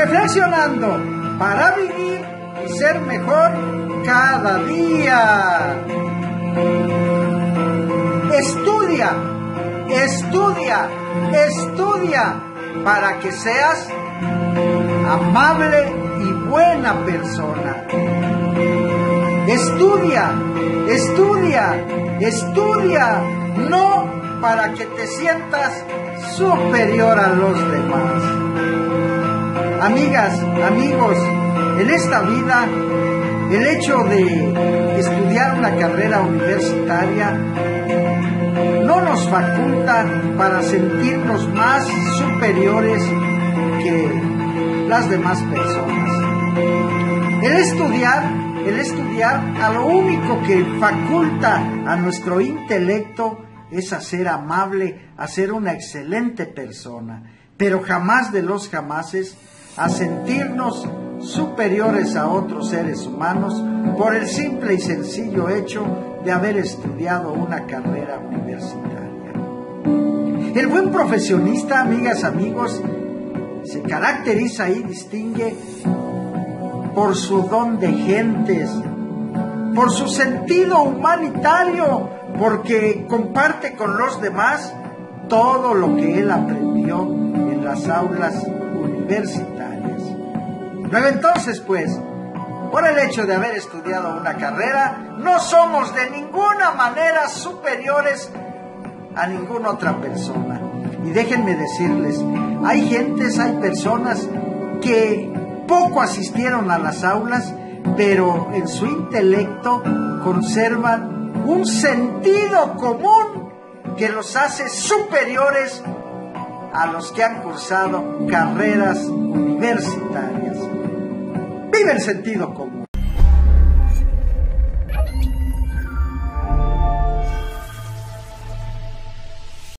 reflexionando para vivir y ser mejor cada día. Estudia, estudia, estudia para que seas amable y buena persona. Estudia, estudia, estudia, no para que te sientas superior a los demás. Amigas, amigos, en esta vida el hecho de estudiar una carrera universitaria no nos faculta para sentirnos más superiores que las demás personas. El estudiar, el estudiar a lo único que faculta a nuestro intelecto es a ser amable, a ser una excelente persona, pero jamás de los jamases a sentirnos superiores a otros seres humanos por el simple y sencillo hecho de haber estudiado una carrera universitaria. El buen profesionista, amigas, amigos, se caracteriza y distingue por su don de gentes, por su sentido humanitario, porque comparte con los demás todo lo que él aprendió en las aulas universitarias. Luego entonces, pues, por el hecho de haber estudiado una carrera, no somos de ninguna manera superiores a ninguna otra persona. Y déjenme decirles, hay gentes, hay personas que poco asistieron a las aulas, pero en su intelecto conservan un sentido común que los hace superiores a los que han cursado carreras universitarias. Vive el sentido común.